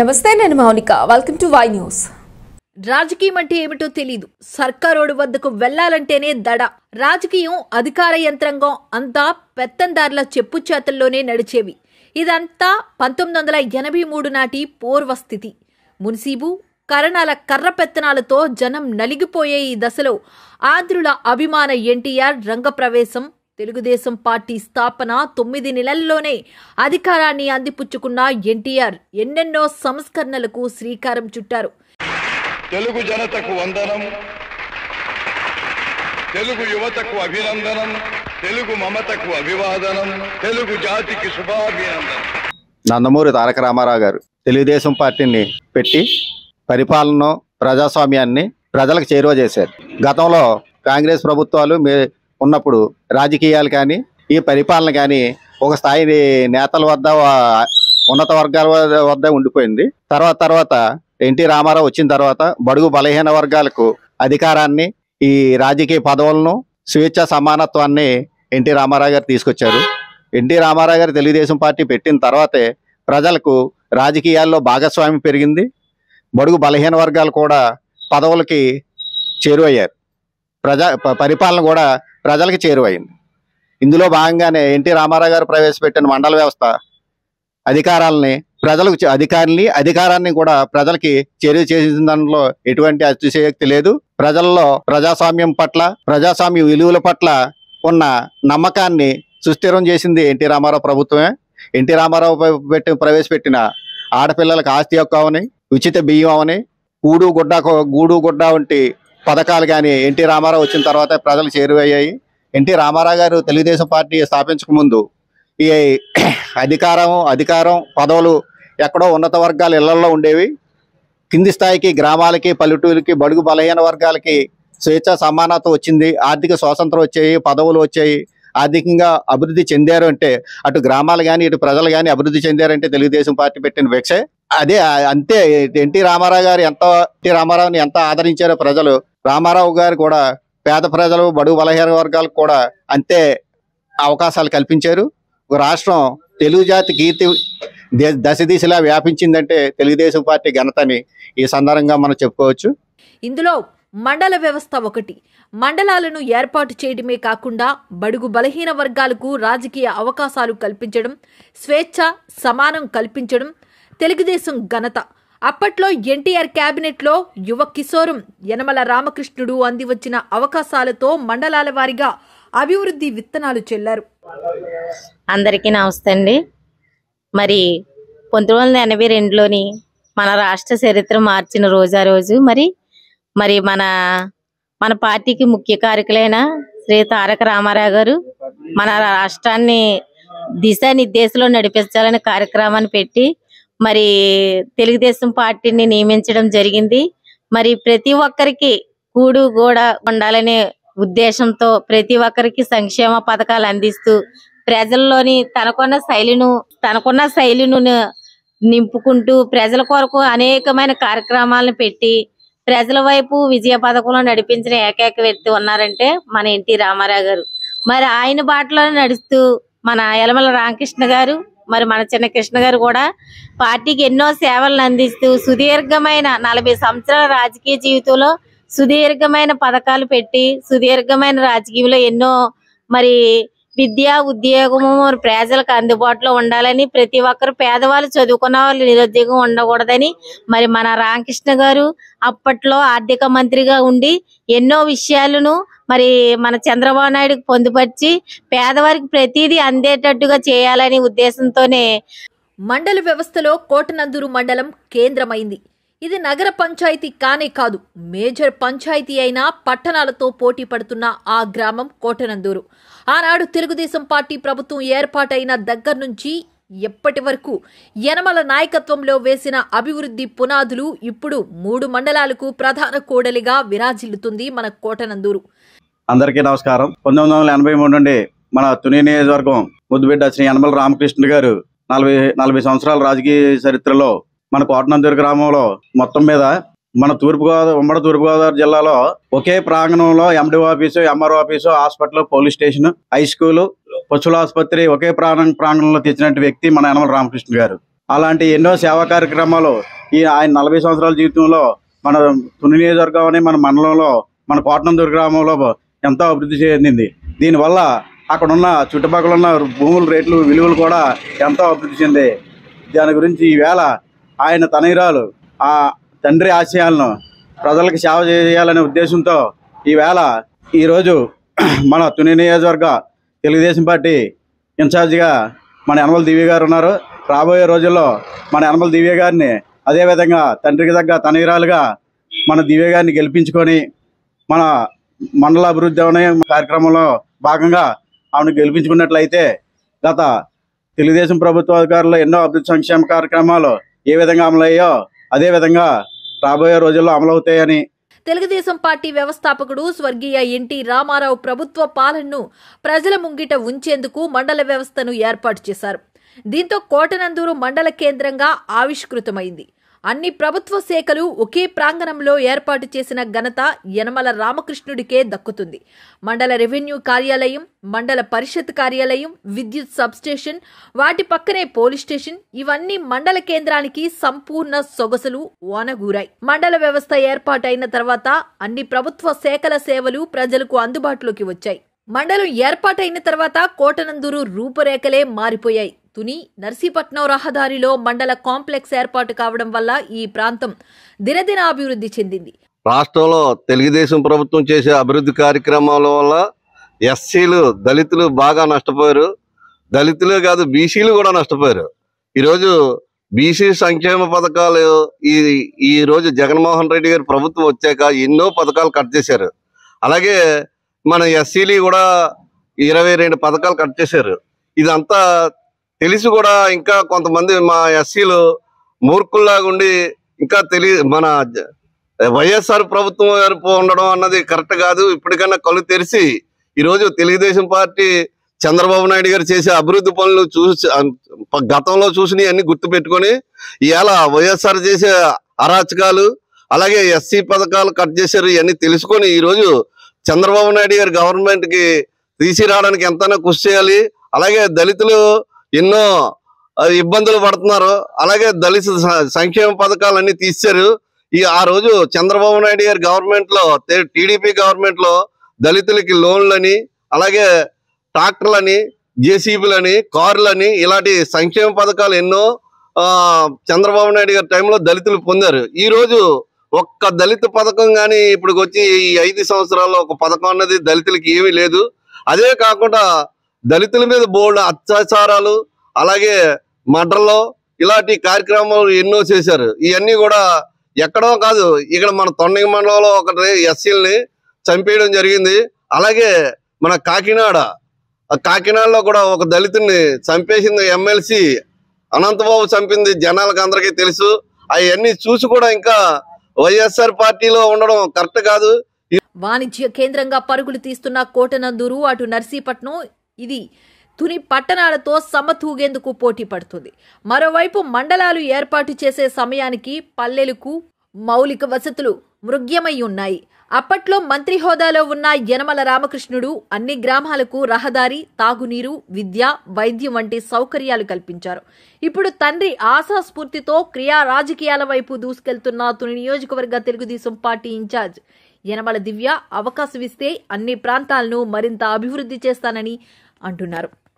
నమస్తే నేను Mounika. Welcome to Y news రాజకీయం అంటే ఏమిటో తెలీదు. సర్కారోడు వద్దకు వెళ్ళాలంటేనే దడ. రాజకీయం అధికార యంత్రాంగం అంతా పెత్తందారుల చెప్పు చేతల్లోనే నడిచేవి. ఇదంతా పంతొమ్మిది వందల ఎనభై మూడు నాటి పూర్వస్థితి మున్సీబు కరణాల కర్ర పెత్తనాలతో జనం నలిగిపోయే ఈ దశలో ఆంధ్రుల అభిమాన ఎన్టీఆర్ రంగప్రవేశం తెలుగుదేశం పార్టీ స్థాపన తొమ్మిది నెలల్లోనే అధికారాన్ని అందిపుచ్చుకున్న ఎన్టీఆర్ ఎన్నెన్నో సంస్కరణలకు శ్రీకారం చుట్టారు. తెలుగు జనతకు వందనం తెలుగు యువతకు అభినందనం తెలుగు మమతకు అభివాదనం తెలుగు జాతికి శుభాభినందనం. నందమూరి తారక రామారావు గారు తెలుగుదేశం పార్టీని పెట్టి పరిపాలన ప్రజాస్వామ్యాన్ని ప్రజలకు చేరువ చేశారు. గతంలో కాంగ్రెస్ ప్రభుత్వాలు ఉన్నప్పుడు రాజకీయాలు కానీ ఈ పరిపాలన కానీ ఒక స్థాయి నేతల వద్ద ఉన్నత వర్గాల వద్ద- వద్ద ఉండిపోయింది. తర్వాత తర్వాత ఎన్టీ రామారావు వచ్చిన తర్వాత బడుగు బలహీన వర్గాలకు అధికారాన్ని ఈ రాజకీయ పదవులను స్వేచ్ఛ సమానత్వాన్ని ఎన్టీ రామారావు గారు తీసుకొచ్చారు. ఎన్టీ రామారావు గారు తెలుగుదేశం పార్టీ పెట్టిన తర్వాతే ప్రజలకు రాజకీయాల్లో భాగస్వామ్యం పెరిగింది. బడుగు బలహీన వర్గాలు కూడా పదవులకి చేరువయ్యారు. ప్రజా ప- పరిపాలన కూడా ప్రజలకు చేరువైంది. ఇందులో భాగంగానే ఎన్టీ రామారావు గారు ప్రవేశపెట్టిన మండల వ్యవస్థ అధికారాలని ప్రజలకు అధికారిని అధికారాన్ని కూడా ప్రజలకి చేరువ చేసిన దానిలో ఎటువంటి అతిశయోక్తి లేదు. ప్రజల్లో ప్రజాస్వామ్యం పట్ల ప్రజాస్వామ్య విలువల పట్ల ఉన్న నమ్మకాన్ని సుస్థిరం చేసింది ఎన్టీ రామారావు ప్రభుత్వమే. ఎన్టీ రామారావు పెట్టి ప్రవేశపెట్టిన ఆడపిల్లలకు ఆస్తి హక్కు అవని ఉచిత బియ్యం అవని గూడు గుడ్డ గూడు గుడ్డ వంటి పథకాలు కానీ ఎన్టీ రామారావు వచ్చిన తర్వాత ప్రజలు చేరువయ్యాయి. ఎన్టీ రామారావు గారు తెలుగుదేశం పార్టీ స్థాపించక ముందు ఈ అధికారం అధికారం పదవులు ఎక్కడో ఉన్నత వర్గాల ఇళ్ళలో ఉండేవి. కింది స్థాయికి గ్రామాలకి పల్లెటూరుకి బడుగు బలహీన వర్గాలకి స్వేచ్ఛ సమానత వచ్చింది. ఆర్థిక స్వాతంత్రం వచ్చాయి పదవులు వచ్చాయి. ఆర్థికంగా అభివృద్ధి చెందారు అంటే అటు గ్రామాలు కానీ ఇటు ప్రజలు కానీ అభివృద్ధి చెందారంటే తెలుగుదేశం పార్టీ పెట్టిన భిక్షే అదే అంతే. ఎన్టీ రామారావు గారు ఎంత ఎన్టీ రామారావుని ఎంత ఆదరించారో ప్రజలు రామారావు గారు కూడా పేద ప్రజలు బడుగు బలహీన వర్గాలకు కూడా అంతే అవకాశాలు కల్పించారు. రాష్ట్రం తెలుగు జాతి కీర్తి దశ దిశలా వ్యాపించిందంటే తెలుగుదేశం పార్టీ ఘనతని ఈ సందర్భంగా మనం చెప్పుకోవచ్చు. ఇందులో మండల వ్యవస్థ ఒకటి. మండలాలను ఏర్పాటు చేయడమే కాకుండా బడుగు బలహీన వర్గాలకు రాజకీయ అవకాశాలు కల్పించడం స్వేచ్ఛ సమానం కల్పించడం తెలుగుదేశం ఘనత. అప్పట్లో ఎన్టీఆర్ కేబినెట్లో యువ కిశోరం యనమల రామకృష్ణుడు అందివచ్చిన అవకాశాలతో మండలాల వారీగా అభివృద్ధి విత్తనాలు చెల్లారు. అందరికీ నమస్తే అండి. మరి పంతొమ్మిది వందల ఎనభై రెండులోని మన రాష్ట్ర చరిత్ర మార్చిన రోజా రోజు మరి మరి మన మన పార్టీకి ముఖ్య కారకులైన శ్రీ తారక రామారావు గారు మన రాష్ట్రాన్ని దిశానిర్దేశంలో నడిపించాలనే కార్యక్రమాన్ని పెట్టి మరి తెలుగుదేశం పార్టీని నియమించడం జరిగింది. మరి ప్రతి ఒక్కరికి కూడు కూడా ఉండాలనే ఉద్దేశంతో ప్రతి ఒక్కరికి సంక్షేమ పథకాలు అందిస్తూ ప్రజల్లోని తనకున్న శైలిను తనకున్న శైలిను నింపుకుంటూ ప్రజల కొరకు అనేకమైన కార్యక్రమాలను పెట్టి ప్రజల వైపు విజయ పథకంలో నడిపించిన ఏకైక వ్యక్తి ఉన్నారంటే మన ఎన్టీ రామారావు గారు. మరి ఆయన బాటలో నడుస్తూ మన యలమల రామకృష్ణ గారు మరి మన చిన్న కృష్ణ గారు కూడా పార్టీకి ఎన్నో సేవలను అందిస్తూ సుదీర్ఘమైన నలభై సంవత్సరాల రాజకీయ జీవితంలో సుదీర్ఘమైన పథకాలు పెట్టి సుదీర్ఘమైన రాజకీయంలో ఎన్నో మరి విద్య ఉద్యోగము మరి ప్రజలకు అందుబాటులో ఉండాలని ప్రతి ఒక్కరు పేదవాళ్ళు చదువుకున్న వాళ్ళు నిరుద్యోగం ఉండకూడదని మరి మన రామకృష్ణ గారు అప్పట్లో ఆర్థిక మంత్రిగా ఉండి ఎన్నో విషయాలను మరి మన చంద్రబాబు నాయుడుకి పొందుపరిచి పేదవారికి ప్రతిదీ అందేటట్టుగా చేయాలనే ఉద్దేశంతోనే మండల వ్యవస్థలో కోటనందూరు మండలం కేంద్రమైంది. ఇది నగర పంచాయతీ కానే కాదు మేజర్ పంచాయతీ అయిన పట్టణాలతో పోటీ పడుతున్న ఆ గ్రామం కోటనందూరు. ఆనాడు తెలుగుదేశం పార్టీ ప్రభుత్వం ఏర్పాటైన దగ్గర నుంచి ఎప్పటి వరకు యనమల నాయకత్వంలో వేసిన అభివృద్ధి పునాదులు ఇప్పుడు మూడు మండలాలకు ప్రధాన కోడలిగా విరాజిల్లుతుంది మన కోటనందూరు. అందరికీ నమస్కారం. పంతొమ్మిది వందల ఎనభై మూడు నుండి మన తుని నియోజకవర్గం ముద్దుబిడ్డ శ్రీ యనమల రామకృష్ణ గారు నలభై నలభై సంవత్సరాల రాజకీయ చరిత్రలో మన కోటనందూరు గ్రామంలో మొత్తం మీద మన తూర్పుగోదావరి ఉమ్మడి తూర్పుగోదావరి జిల్లాలో ఒకే ప్రాంగణంలో MD office MRO office hospital police station high school పశువుల ఆసుపత్రి ఒకే ప్రాంగణం ప్రాంగణంలో తెచ్చినట్టు వ్యక్తి మన యనమల రామకృష్ణ గారు. అలాంటి ఎన్నో సేవా కార్యక్రమాలు ఈ ఆయన నలభై సంవత్సరాల జీవితంలో మన తుని నియోజకవర్గం అనే మన మండలంలో మన కోటనందూరు గ్రామంలో ఎంతో అభివృద్ధి చెందింది. దీనివల్ల అక్కడ ఉన్న చుట్టుపక్కల ఉన్న భూముల రేట్లు విలువలు కూడా ఎంతో అభివృద్ధి చెందాయి. దాని గురించి ఈవేళ ఆయన తనయురాలు ఆ తండ్రి ఆశయాలను ప్రజలకు సేవ చేయాలనే ఉద్దేశంతో ఈవేళ ఈరోజు మన తుని నియోజకవర్గ తెలుగుదేశం పార్టీ ఇన్ఛార్జిగా మన యనమల దివ్య గారు ఉన్నారు. రాబోయే రోజుల్లో మన యనమల దివ్య గారిని అదేవిధంగా తండ్రికి తగ్గ తనయురాలుగా మన దివ్య గారిని గెలిపించుకొని మన మండల అభివృద్ధి అనే కార్యక్రమంలో భాగంగా ఆమెను గెలిపించుకున్నట్లయితే గత తెలుగుదేశం ప్రభుత్వ అధికారులు ఎన్నో అభివృద్ధి సంక్షేమ కార్యక్రమాలు ఏ విధంగా అమలయ్యో అదే విధంగా రాబోయే రోజుల్లో అమలవుతాయని తెలుగుదేశం పార్టీ వ్యవస్థాపకుడు స్వర్గీయ ఎన్టీ రామారావు ప్రభుత్వ పాలనను ప్రజల ముంగిట ఉంచేందుకు మండల వ్యవస్థను ఏర్పాటు చేశారు. దీంతో కోటనందూరు మండల కేంద్రంగా ఆవిష్కృతమైంది. అన్ని ప్రభుత్వ శాఖలు ఒకే ప్రాంగణంలో ఏర్పాటు చేసిన ఘనత యనమల రామకృష్ణుడికే దక్కుతుంది. మండల రెవెన్యూ కార్యాలయం మండల పరిషత్ కార్యాలయం విద్యుత్ సబ్స్టేషన్ వాటి పక్కనే పోలీస్ స్టేషన్ ఇవన్నీ మండల కేంద్రానికి సంపూర్ణ సొగసులు ఓనగూరాయి మండల వ్యవస్థ ఏర్పాటైన తర్వాత అన్ని ప్రభుత్వ శాఖల సేవలు ప్రజలకు అందుబాటులోకి వచ్చాయి. మండలం ఏర్పాటైన తర్వాత కోటనందూరు రూపురేఖలే మారిపోయాయి. తుని నర్సీపట్నం రహదారిలో మండల కాంప్లెక్స్ ఏర్పాటు కావడం వల్ల ఈ ప్రాంతం దినదిన అభివృద్ధి చెందింది. రాష్ట్రంలో తెలుగుదేశం ప్రభుత్వం చేసే అభివృద్ధి కార్యక్రమాల వల్ల ఎస్సీలు దళితులు బాగా నష్టపోయారు. దళితులే కాదు బీసీలు కూడా నష్టపోయారు. ఈరోజు బీసీ సంక్షేమ పథకాలు ఈ ఈ రోజు జగన్మోహన్ రెడ్డి గారి ప్రభుత్వం వచ్చాక ఎన్నో పథకాలు కట్ చేశారు. అలాగే మన ఎస్సీలు కూడా ఇరవై రెండు పథకాలు కట్ చేశారు. ఇదంతా తెలిసి కూడా ఇంకా కొంతమంది మా ఎస్సీలు మూర్ఖుల్లాగా ఉండి ఇంకా తెలి మన వైఎస్ఆర్ ప్రభుత్వం వైపు ఉండడం అన్నది కరెక్ట్ కాదు. ఇప్పటికన్నా కళ్ళు తెరిచి ఈరోజు తెలుగుదేశం పార్టీ చంద్రబాబు నాయుడు గారు చేసే అభివృద్ధి పనులు చూసి గతంలో చూసినవి అన్ని గుర్తు పెట్టుకొని ఇవాళ వైఎస్ఆర్ చేసే అరాచకాలు అలాగే ఎస్సీ పథకాలు కట్ చేశారు ఇవన్నీ తెలుసుకొని ఈరోజు చంద్రబాబు నాయుడు గారు గవర్నమెంట్కి రావడానికి ఎంతైనా కృషి చేయాలి. అలాగే దళితులు ఎన్నో ఇబ్బందులు పడుతున్నారు. అలాగే దళిత సంక్షేమ పథకాలన్నీ తీశారు. ఈ ఆ రోజు చంద్రబాబు నాయుడు గారి గవర్నమెంట్లో టీడీపీ గవర్నమెంట్లో దళితులకి లోన్లని అలాగే ట్రాక్టర్లని జేసీబీలని కార్లని ఇలాంటి సంక్షేమ పథకాలు ఎన్నో చంద్రబాబు నాయుడు గారి టైంలో దళితులు పొందారు. ఈ రోజు ఒక్క దళిత పథకం కానీ ఇప్పుడు వచ్చి ఈ ఐదు సంవత్సరాల్లో ఒక పథకం అన్నది దళితులకి ఏమీ లేదు. అదే కాకుండా దళితుల మీద బోల్డ్ అత్యాచారాలు అలాగే మడ్రలో ఇలాంటి కార్యక్రమాలు ఎన్నో చేశారు. ఇవన్నీ కూడా ఎక్కడో కాదు ఇక్కడ మన తొండగి మండలంలో ఒకటి ఎస్సీల్ని చంపేయడం జరిగింది. అలాగే మన కాకినాడ ఆ కాకినాడలో కూడా ఒక దళితుడిని చంపేసింది ఎమ్మెల్సీ అనంతబాబు చంపింది జనాలకు అందరికీ తెలుసు. అవన్నీ చూసి కూడా ఇంకా వైఎస్ఆర్ పార్టీలో ఉండడం కరెక్ట్ కాదు. వాణిజ్య కేంద్రంగా పరుగులు తీస్తున్న కోటనందూరు అటు నర్సీపట్నం ఇది తుని పట్టణాలతో సమతూగేందుకు పోటీ పడుతుంది మరోవైపు మండలాలు ఏర్పాటు చేసే సమయానికి పల్లెలకు మౌలిక వసతులు మృగ్యమై ఉన్నాయి. అప్పట్లో మంత్రి హోదాలో ఉన్న యనమల రామకృష్ణుడు అన్ని గ్రామాలకు రహదారి తాగునీరు విద్య వైద్యం వంటి సౌకర్యాలు కల్పించారు. ఇప్పుడు తండ్రి ఆశా స్ఫూర్తితో క్రియా రాజకీయాల వైపు దూసుకెళ్తున్న తుని నియోజకవర్గ తెలుగుదేశం పార్టీ ఇన్ఛార్జ్ యనమల దివ్య అవకాశం ఇస్తే అన్ని ప్రాంతాలను మరింత అభివృద్ధి చేస్తానని అంటున్నారు.